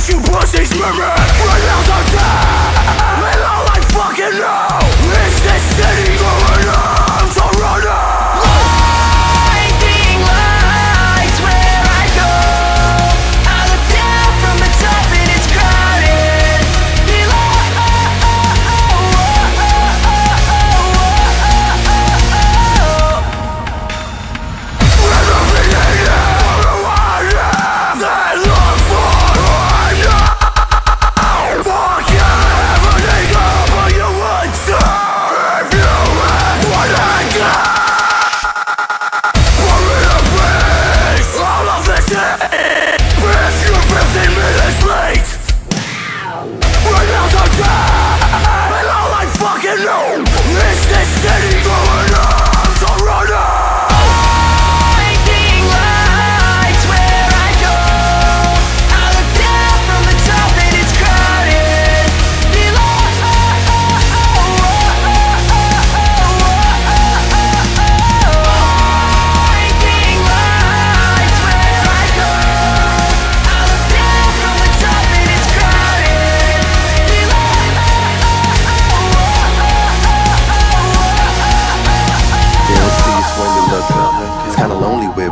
Cause you pussies mirror Run out of time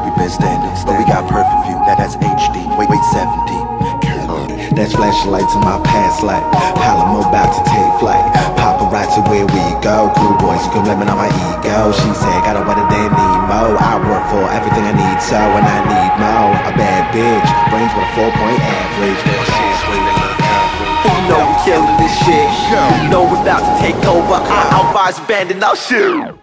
we been standing. But we got perfect view, that that's HD. Wait, wait, 70. That's flashing lights in my past life. How I'm about to take flight. Paparazzi, where we go? Cool boys, you can blame it on my ego. She said, gotta a wetter than Nemo. I work for everything I need, so when I need more, a bad bitch brings with a four point average. You know we killing this shit. You know we about to take over. I, I'm Vibes Bandit, now shoot.